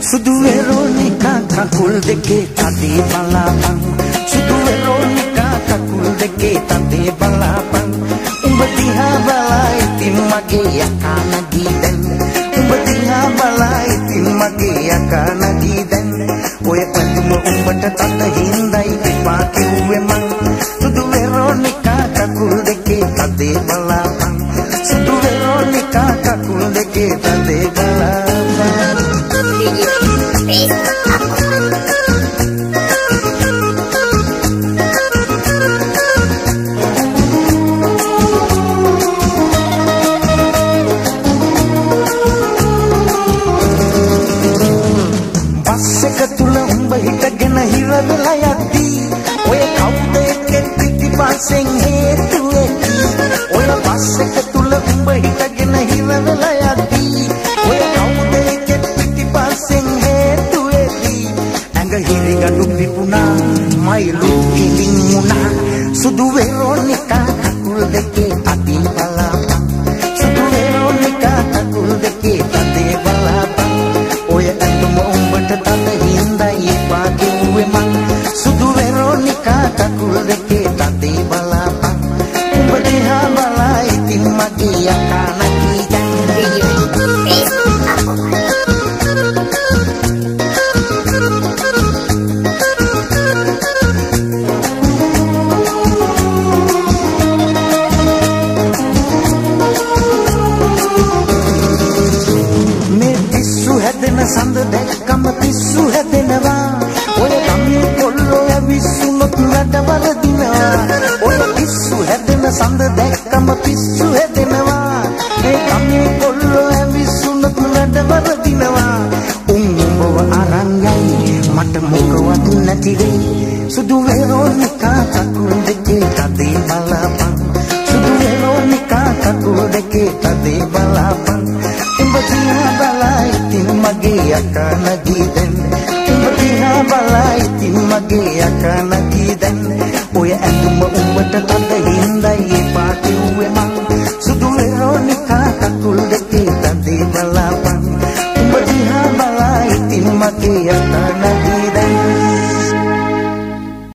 수두에로니까 가꿀대게 따디 발라방 수두에로니까 가꿀대게 따디 발라방 우버디하 발라이 띠마게 약하나 기댄 우버디하 발라이 띠마게 약하나 기댄 오에 빠뜨모 우버타 따따 힌다이 띠파케 우에망 수두에로니까 가꿀대게 따디 발라 kita tegalapan. Peace. lupipuna mailu kilimuna sudu veronica kakul deke atin palapa. Sudu veronica kakul deke tate palapa. Oya atumo umbata tate hinda ipa ke uwe man sudu veronica kakul deke tate palapa. Umbate ha balai timagi akanaki ya වරදිනවා ඔය පිස්සු හැදෙන සඳ දැක්කම පිස්සු හැදෙනවා. මේ ගමේ කොල්ලෝ ඇවිස්සුනොත් නඩ වරදිනවා උඹව අරන් යයි මට මොකවත් නැති වෙයි. සුදු වෙරෝනිකා කකුල් දෙකේ තදේ බලපන්. සුදු වෙරෝනිකා කකුල් දෙකේ තදේ බලපන්. උඹ දිහා බලා ඉතින් මගේ යකා නගී දැන්. උඹ දිහා බලා ඉතින් මගේ යකා නගී දැන්. ඔය ඇඳුම උඹට තද හින්දයි එපා කිව්වේ මං. සුදු වෙරෝනිකා කකුල් දෙකේ තදේ බලපන් උඹ දිහා බලා ඉතින් මගේ යකා